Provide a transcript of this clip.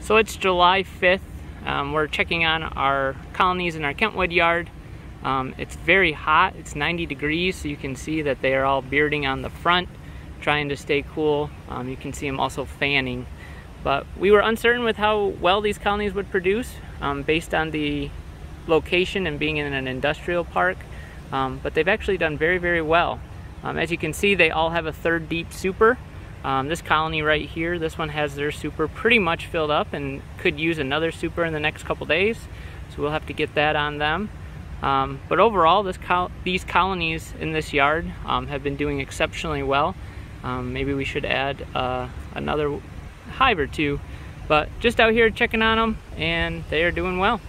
So it's July 5th. Um, we're checking on our colonies in our Kentwood yard. Um, it's very hot, it's 90 degrees, so you can see that they are all bearding on the front, trying to stay cool. Um, you can see them also fanning. But we were uncertain with how well these colonies would produce um, based on the location and being in an industrial park. Um, but they've actually done very, very well. Um, as you can see, they all have a third deep super. Um, this colony right here, this one has their super pretty much filled up and could use another super in the next couple days. So we'll have to get that on them. Um, but overall, col these colonies in this yard um, have been doing exceptionally well. Um, maybe we should add uh, another hive or two. But just out here checking on them and they are doing well.